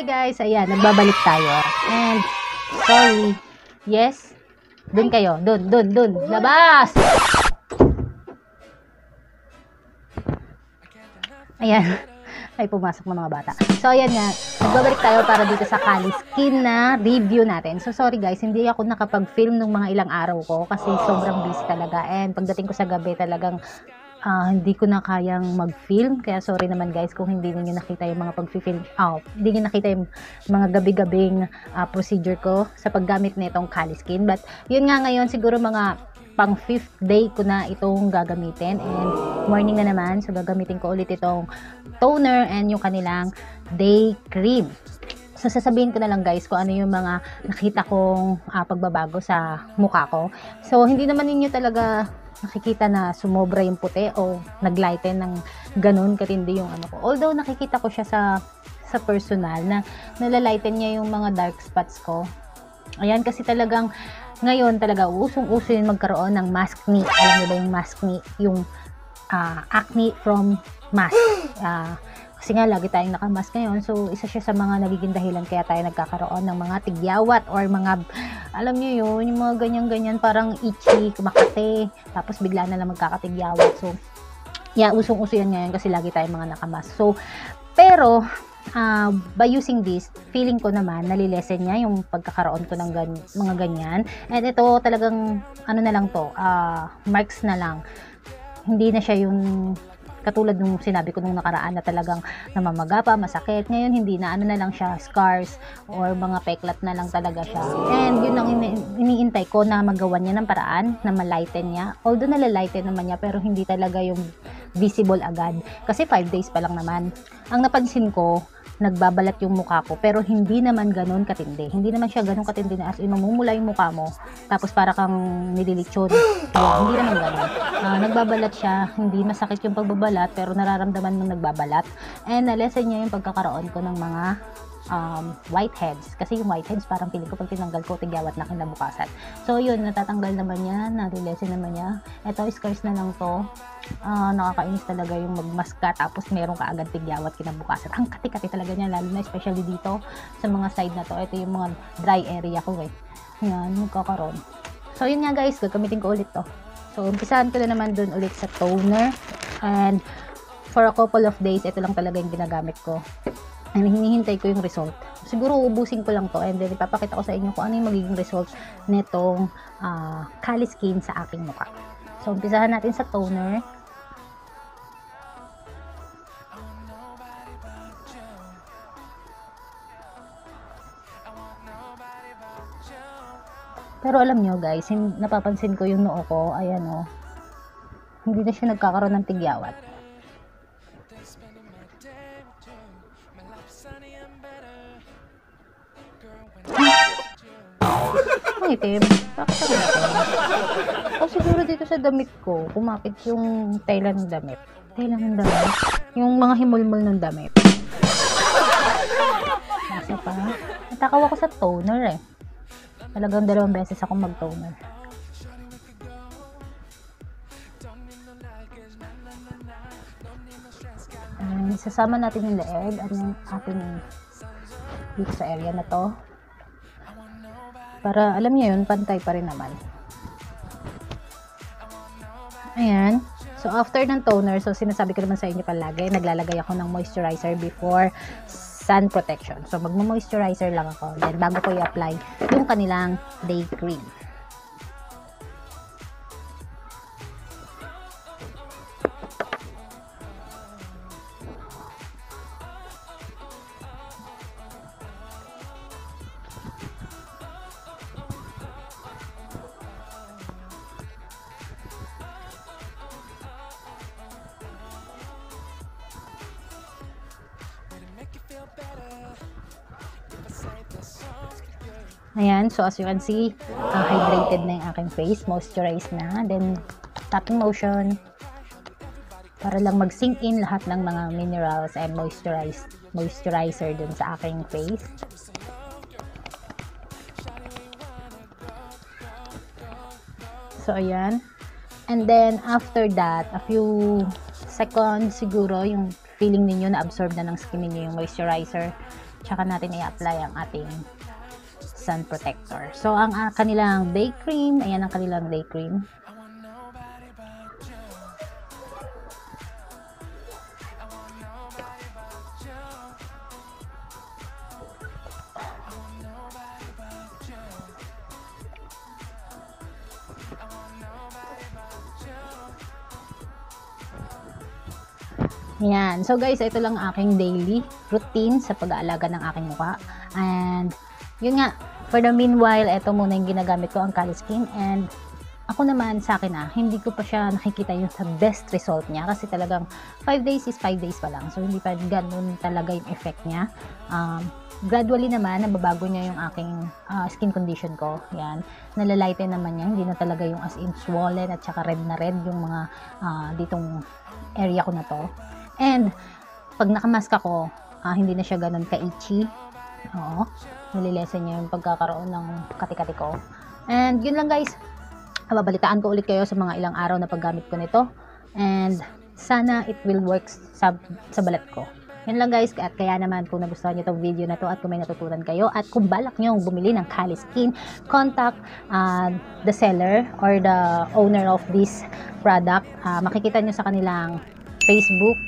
Hi guys, ayan, nagbabalik tayo. And, sorry, yes, dun kayo, dun, dun, dun, labas! Ayan, ay pumasok ng mga bata. So, ayan nga, nagbabalik tayo para dito sa Kali Skin na review natin. So, sorry guys, hindi ako nakapag-film nung mga ilang araw ko kasi sobrang busy talaga. And pagdating ko sa gabi talagang ah, hindi ko na kayang mag-film. Kaya sorry naman guys kung hindi niyo nakita yung mga pag-film. Oh, hindi niyo nakita yung mga gabi-gabing ah, procedure ko sa paggamit nitong Kali Skin. But yun nga ngayon siguro mga pang fifth day ko na itong gagamitin and morning na naman so gagamitin ko ulit itong toner and yung kanilang day cream So, sasabihin ko na lang guys kung ano yung mga nakita kong ah, pagbabago sa mukha ko. So, hindi naman ninyo talaga nakikita na sumobra yung puti o naglighten ng ganun katindi yung ano ko. Although nakikita ko siya sa sa personal na nalalighten niya yung mga dark spots ko. Ayan kasi talagang ngayon talaga usong-uso yung magkaroon ng maskne. Alam niyo ba yung maskne? Yung ah, acne from mask. Ah, kasi nga lagi tayong nakamask ngayon. So isa siya sa mga nagiging dahilan kaya tayo nagkakaroon ng mga tigyawat or mga alam niyo yun yung mga ganyan-ganyan parang itchy, kumakate. Tapos bigla na lang magkakatigyawat. So yeah usong-uso yan ngayon kasi lagi tayong mga nakamask. So pero ah, by using this feeling ko naman nalilesen niya yung pagkakaroon ko ng gan- mga ganyan. And ito talagang ano na lang to ah, marks na lang. Hindi na siya yung katulad nung sinabi ko nung nakaraan na talagang namamaga pa, masakit. Ngayon, hindi na. Ano na lang siya, scars or mga peklat na lang talaga siya. And yun ang ini- iniintay ko na magawa niya ng paraan na malighten niya. Although nalalighten naman niya, pero hindi talaga yung visible agad. Kasi 5 days pa lang naman. Ang napansin ko, nagbabalat yung mukha ko pero hindi naman ganun katindi. Hindi naman siya ganun katindi na as in mamumula yung mukha mo tapos para kang nililitsyon. Yun, hindi naman ganun. Ah, nagbabalat siya, hindi masakit yung pagbabalat pero nararamdaman mong nagbabalat. And nalesen niya yung pagkakaroon ko ng mga um, whiteheads. Kasi yung whiteheads parang piling ko pag tinanggal ko, tigyawat na kinabukasan. So yun, natatanggal naman niya, narilesen naman niya. Ito, scars na lang to. Ah, nakakainis talaga yung magmask ka tapos meron ka agad tigyawat kinabukasan. Ang kati-kati talaga niya, lalo na especially dito sa mga side na to. Ito yung mga dry area ko eh. Yan, magkakaroon. So yun nga guys, gagamitin ko ulit to. So umpisahan ko na naman dun ulit sa toner. And for a couple of days, ito lang talaga yung ginagamit ko. And hinihintay ko yung result. Siguro ubusin ko lang to and then ipapakita ko sa inyo kung ano yung magiging result nitong uh, Kali Skin sa aking mukha. So umpisahan natin sa toner. Pero alam nyo guys, napapansin ko yung noo ko, ayan o, hindi na siya nagkakaroon ng tigyawat. Ang itim. Bakit ang itim? O siguro dito sa damit ko, kumapit yung tela ng damit. Tela ng damit? Yung mga himulmul ng damit. Nasa pa? Natakaw ako sa toner eh. Talagang dalawang beses ako mag-toner. Um, sasama natin yung leeg at yung ating dito sa area na to. Para alam niyo yun, pantay pa rin naman. Ayan. So, after ng toner, so sinasabi ko naman sa inyo palagi, naglalagay ako ng moisturizer before sun protection. So, magmo-moisturizer lang ako. Then, bago ko i-apply yung kanilang day cream. Ayan, so as you can see, uh, hydrated na yung aking face, moisturized na. Then, tapping motion para lang mag-sink in lahat ng mga minerals and moisturize, moisturizer dun sa aking face. So, ayan. And then, after that, a few seconds siguro, yung feeling ninyo na absorb na ng skin ninyo yung moisturizer tsaka natin i-apply ang ating sun protector. So, ang uh, kanilang day cream, ayan ang kanilang day cream. Yan. So guys, ito lang aking daily routine sa pag-aalaga ng aking mukha. And yun nga, for the meanwhile, ito muna yung ginagamit ko ang Cali Skin and ako naman sa akin ah, hindi ko pa siya nakikita yung sa best result niya kasi talagang 5 days is 5 days pa lang. So hindi pa ganun talaga yung effect niya. Um, gradually naman, nababago niya yung aking uh, skin condition ko. Yan. Nalalighten naman niya. Hindi na talaga yung as in swollen at saka red na red yung mga uh, ditong area ko na to. And, pag nakamask ako, uh, hindi na siya ganun ka-itchy. Oo. Nalilesen niya yung pagkakaroon ng kati-kati ko. And, yun lang guys. Babalitaan ko ulit kayo sa mga ilang araw na paggamit ko nito. And, sana it will work sa, sa balat ko. Yan lang guys, at kaya naman kung nagustuhan nyo itong video na to at kung may natutunan kayo at kung balak nyo bumili ng Kali Skin, contact uh, the seller or the owner of this product. Uh, makikita nyo sa kanilang Facebook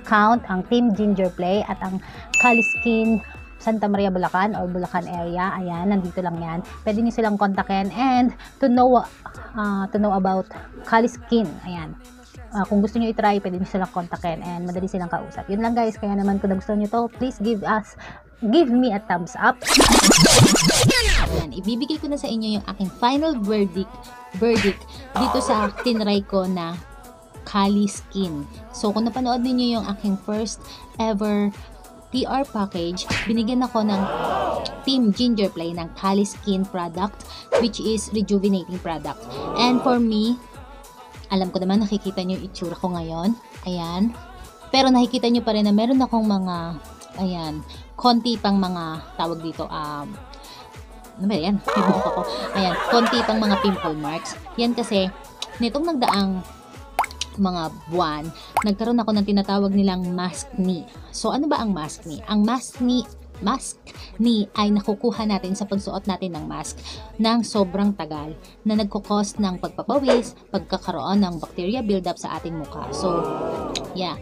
account, ang Team Ginger Play at ang Kaliskin Santa Maria Bulacan or Bulacan area. Ayan, nandito lang yan. Pwede niyo silang kontakin and to know uh, to know about Kaliskin. Ayan. Uh, kung gusto niyo i-try, pwede niyo silang kontakin and madali silang kausap. Yun lang guys, kaya naman kung gusto niyo to, please give us give me a thumbs up. Ayan, ibibigay ko na sa inyo yung aking final verdict verdict dito sa tinry ko na Kali Skin. So, kung napanood niyo yung aking first ever PR package, binigyan ako ng Team Ginger Play ng Kali Skin product which is rejuvenating product. And for me, alam ko naman nakikita niyo yung itsura ko ngayon. Ayan. Pero nakikita niyo pa rin na meron akong mga ayan, konti pang mga tawag dito um ano ba yan? ako. Ayan, konti pang mga pimple marks. Yan kasi, nitong nagdaang mga buwan, nagkaroon ako ng tinatawag nilang mask knee. So, ano ba ang mask knee? Ang mask knee mask ni ay nakukuha natin sa pagsuot natin ng mask ng sobrang tagal na nagkukos ng pagpapawis, pagkakaroon ng bacteria buildup sa ating mukha. So, yeah,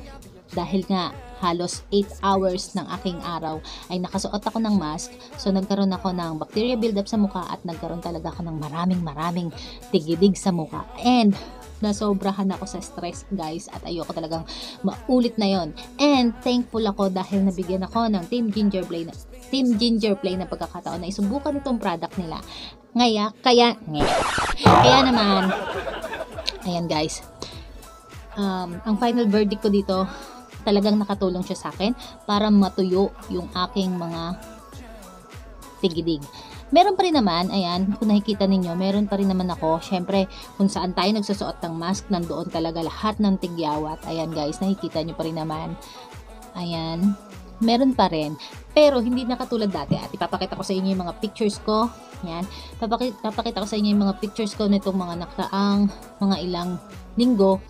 dahil nga halos 8 hours ng aking araw ay nakasuot ako ng mask. So nagkaroon ako ng bacteria buildup sa mukha at nagkaroon talaga ako ng maraming maraming tigidig sa mukha. And nasobrahan ako sa stress guys at ayoko talagang maulit na yon and thankful ako dahil nabigyan ako ng Team Ginger Play na Team Ginger Play na pagkakataon na isubukan itong product nila. Ngaya kaya ngaya, kaya naman ayan guys. Um, ang final verdict ko dito talagang nakatulong siya sa akin para matuyo yung aking mga tigidig Meron pa rin naman, ayan, kung nakikita ninyo, meron pa rin naman ako. Syempre, kung saan tayo nagsusuot ng mask, nandoon talaga lahat ng tigyawat. Ayan guys, nakikita nyo pa rin naman. Ayan, meron pa rin. Pero hindi na katulad dati. At ipapakita ko sa inyo yung mga pictures ko. Papakita, papakita ko sa inyo yung mga pictures ko nitong mga nakaraang mga ilang linggo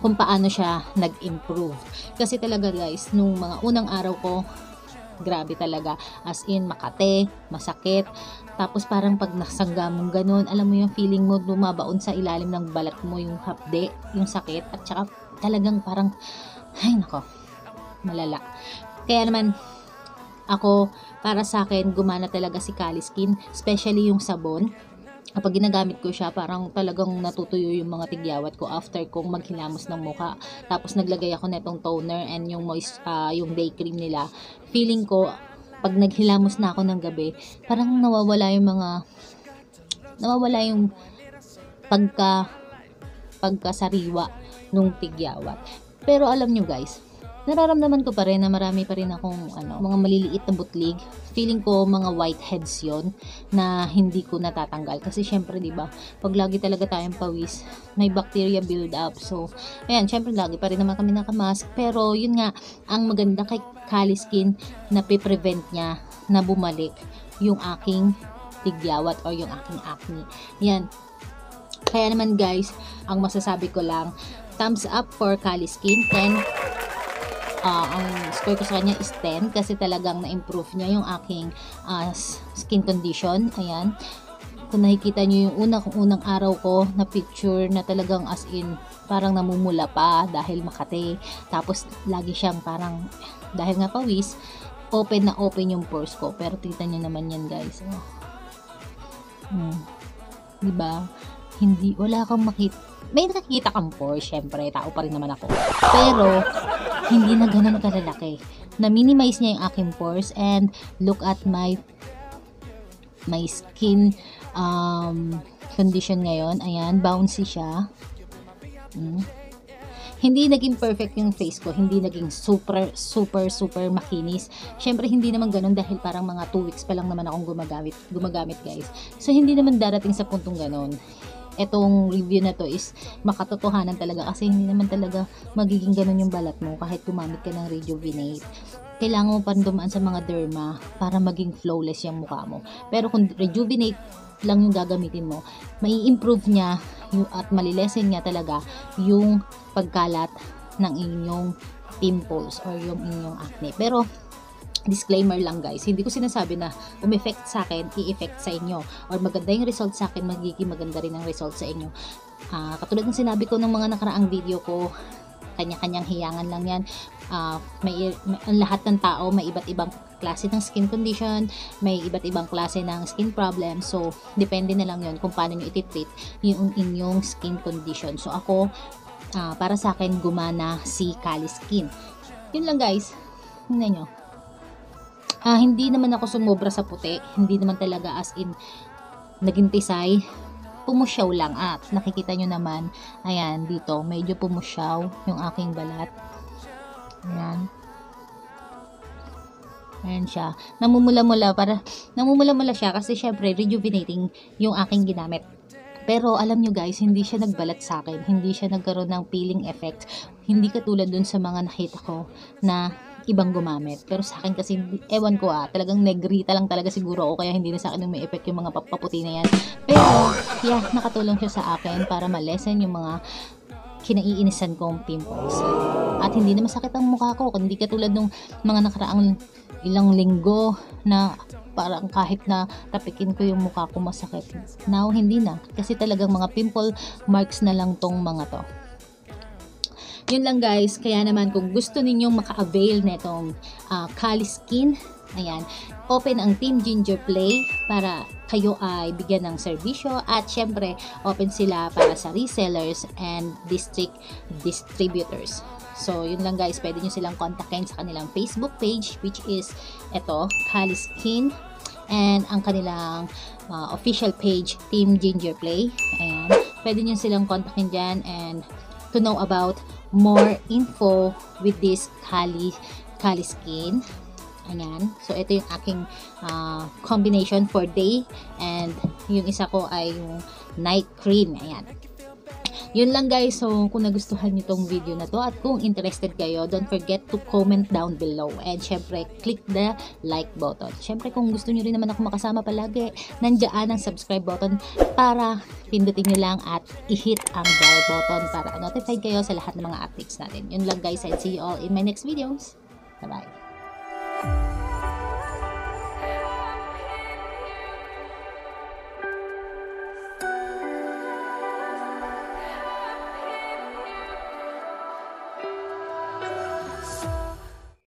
kung paano siya nag-improve. Kasi talaga guys, nung mga unang araw ko, grabe talaga. As in, makate, masakit. Tapos parang pag nasangga mong ganun, alam mo yung feeling mo lumabaon sa ilalim ng balat mo yung hapde, yung sakit. At saka talagang parang, ay nako, malala. Kaya naman, ako, para sa akin, gumana talaga si Kali Skin, especially yung sabon kapag ginagamit ko siya, parang talagang natutuyo yung mga tigyawat ko after kong maghilamos ng mukha. Tapos naglagay ako netong toner and yung moist, uh, yung day cream nila. Feeling ko, pag naghilamos na ako ng gabi, parang nawawala yung mga, nawawala yung pagka, pagkasariwa nung tigyawat. Pero alam nyo guys, nararamdaman ko pa rin na marami pa rin akong ano, mga maliliit na butlig. Feeling ko mga whiteheads yon na hindi ko natatanggal. Kasi syempre, di ba pag lagi talaga tayong pawis, may bacteria build up. So, ayan, syempre lagi pa rin naman kami nakamask. Pero, yun nga, ang maganda kay Kali Skin na pe-prevent niya na bumalik yung aking tigyawat or yung aking acne. Yan. Kaya naman guys, ang masasabi ko lang, thumbs up for Kali Skin 10 ah, ang score ko sa kanya is 10 kasi talagang na-improve niya yung aking s- skin condition. Ayan. Kung nakikita niyo yung una kong unang araw ko na picture na talagang as in parang namumula pa dahil makate. Tapos lagi siyang parang dahil nga pawis, open na open yung pores ko. Pero tingnan niyo naman yan guys. Oh. Hmm. 'Di ba? Hindi wala kang makita. May nakikita kang pores, syempre, tao pa rin naman ako. Pero hindi na ganun kalalaki. Na-minimize niya yung aking pores and look at my my skin um, condition ngayon. Ayan, bouncy siya. Mm. Hindi naging perfect yung face ko. Hindi naging super, super, super makinis. Siyempre, hindi naman ganun dahil parang mga 2 weeks pa lang naman akong gumagamit, gumagamit guys. So, hindi naman darating sa puntong ganun. Etong review na to is makatotohanan talaga kasi hindi naman talaga magiging ganun yung balat mo kahit gumamit ka ng rejuvenate kailangan mo pa rin dumaan sa mga derma para maging flawless yung mukha mo. Pero kung rejuvenate lang yung gagamitin mo, mai improve niya at malilesen niya talaga yung pagkalat ng inyong pimples or yung inyong acne. Pero, disclaimer lang guys, hindi ko sinasabi na umeffect sa akin, i-effect sa inyo. Or maganda yung result sa akin, magiging maganda rin ang result sa inyo. Ah, katulad ng sinabi ko ng mga nakaraang video ko, kanya-kanyang hiyangan lang yan. Ah, may, may lahat ng tao may iba't ibang klase ng skin condition, may iba't ibang klase ng skin problem. So, depende na lang 'yon kung paano niyo i-treat yung inyong skin condition. So, ako ah, para sa akin gumana si Kali Skin. Yun lang guys. Tingnan nyo. Ah, hindi naman ako sumobra sa puti. Hindi naman talaga as in naging tisay pumusyaw lang at nakikita nyo naman ayan dito medyo pumusyaw yung aking balat ayan ayan siya namumula-mula para namumula-mula siya kasi syempre rejuvenating yung aking ginamit pero alam nyo guys, hindi siya nagbalat sa akin. Hindi siya nagkaroon ng peeling effect. Hindi katulad dun sa mga nakita ko na ibang gumamit. Pero sa akin kasi, ewan ko ah, talagang negrita lang talaga siguro ako kaya hindi na sa akin may effect yung mga papaputi na yan. Pero, yeah, nakatulong siya sa akin para malesen yung mga kinaiinisan kong pimples. At hindi na masakit ang mukha ko. Hindi katulad nung mga nakaraang ilang linggo na parang kahit na tapikin ko yung mukha ko masakit. Now, hindi na. Kasi talagang mga pimple marks na lang tong mga to. Yun lang guys, kaya naman kung gusto ninyong maka-avail netong uh, Kali Skin, ayan, open ang Team Ginger Play para kayo ay bigyan ng serbisyo at syempre open sila para sa resellers and district distributors. So, yun lang guys, pwede nyo silang kontakin sa kanilang Facebook page which is ito, Kali Skin and ang kanilang uh, official page, Team Ginger Play. Ayan, pwede nyo silang kontakin dyan and to know about more info with this Kali, Kali Skin. Ayan. So, ito yung aking uh, combination for day and yung isa ko ay yung night cream. Ayan. Yun lang guys. So, kung nagustuhan nyo tong video na to at kung interested kayo, don't forget to comment down below. And syempre, click the like button. Syempre, kung gusto nyo rin naman ako makasama palagi, nandiyan ang subscribe button para pindutin nyo lang at i-hit ang bell button para notified kayo sa lahat ng mga updates natin. Yun lang guys. I'll see you all in my next videos. Bye-bye.